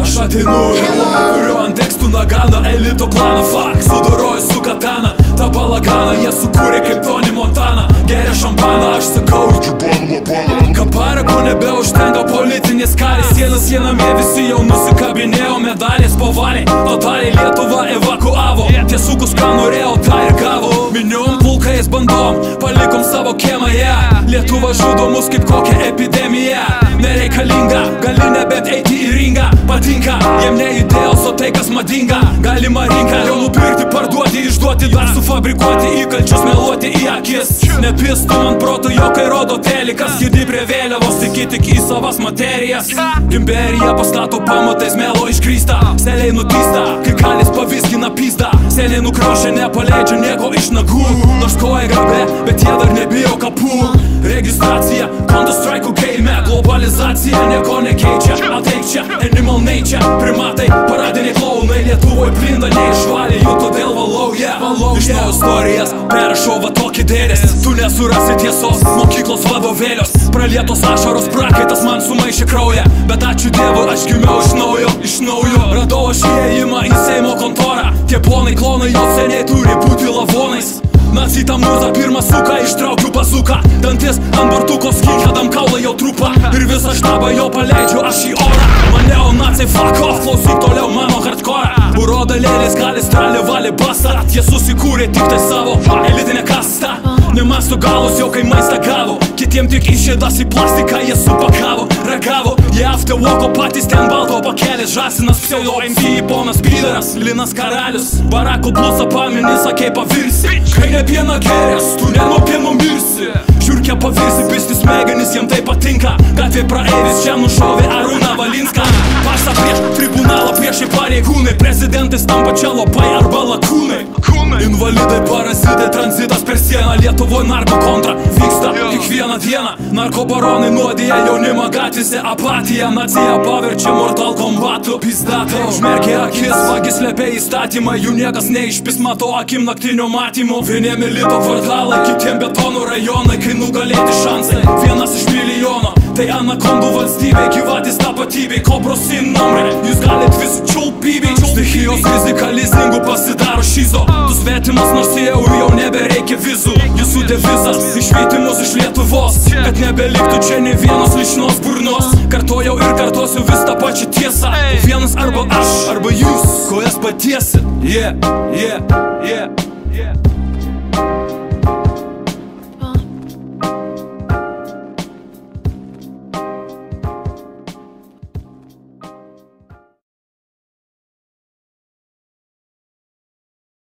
Aš atinu ir laukiu ant tekstų nagano elito planą Fak, sudoroju su katana, tą balaganą jie sukūrė kaip Tony Montana Geria šampaną, aš sakau, iki banų lapana Kaparą, ko nebeužtenka politinis karis Sienas siename visi jau nusikabinėjo medalės povaliai Notariai Lietuvą evakuavo Tie sukus, ką norėjau, tą ir gavo. Miniom pulkais bandom, palikom savo kiemą, yeah. Lietuva žudo mus kaip kokia epidemija Nereikalinga, gali nebet eiti į ringą. Patinka, jiem ne idėjos, o tai kas madinga. Galima rinką jau nupirkti, parduoti, išduoti Dar sufabrikuoti įkalčius, meluoti į akis Nepistų man protų, jo kai rodo telikas. Judi prie vėliavos, tiki tik į savas materijas. Imperija pastato pamatais, melo iškrysta. Seliai nutysta, kai kalis paviskina pizdą. Seniai nukrošia, nepaleidžia nieko iš nagų. Nors koja grabė, bet jie dar nebijo kapų. Registracija, Counter Strike game Globalizacija nieko nekeičia Ateik čia, Animal Nature Primatai, paradiniai klaunai Lietuvoje plinda neišvalė jų Todėl valau, yeah, valau Iš naujo istorijas, perrašau va tokį dėdės. Tu nesurasi tiesos, mokyklos vadovėlios Pralietos ašaros, prakaitas man sumaišė kraują. Bet ačiū Dievui, aš gimiau iš naujo, iš naujo. Radau aš įėjimą į Seimo kontorą. Tie ponai klonai jau seniai turi būti lavonais Naci tą mūzą pirmą suką, ištraukiu bazuką. Dantis ant bartuko skinheadam kaulą jau trupa. Ir visą štabą jau paleidžiu aš į orą. Mane o naciai fuck off, klausyk toliau mano hardcore. Uroda lėlės gali stralį valį basą. Jie susikūrė tik tai savo elitinę kastą Nemasto galus jau kai maistą gavo. Kitiem tik išėdas į plastiką jie supakavo Ragavo, jie after walko patys ten balto pakelės Žasinas pseudo MC, ponas Pydaras, Linas Karalius. Barako blusą pamini, sakei pavirsi. Kai ne pieną gerės, tu ne nuo pieno mirsi. Žiūrkė pavirsi, pisti smegenis, jiem tai patinka. Gatvė praeivis čia nušovė Arūną Valinską. Paštą prieš tribunalą, priešai pareigūnai. Prezidentais tampa čia labai arba lakūnai Invalidai, parazitai, tranzitas per sieną Lietuvoje narko kontra vyksta kiekvieną dieną. Narkobaronai nuodėja jaunimą gatvėse Apatija, nacija paverčia Mortal Kombatu Pizdatą, užmerkė akis, vagis lepia įstatymą Jų niekas neišpis, mato akim naktinio matymo. Vieniem elito kvartalai, kitiem betonų rajonai Kai nugalėti šansai, vienas iš milijono Tai anakondų valstybė, gyvatis tapatybė Kobros sinomrė, jūs galit visi čiulpybė Stichijos rizika lizingų pasidaro šizo. Tu svetimas nors į jau jau nebereikia vizų. Jūsų devizas išvyti mus iš Lietuvos. Kad nebeliktų čia ne vienos lišnos burnos. Kartojau ir kartosiu vis tą pačią tiesą. Vienas arba aš, arba jūs, ko jas patiesit Yeah, yeah, yeah, yeah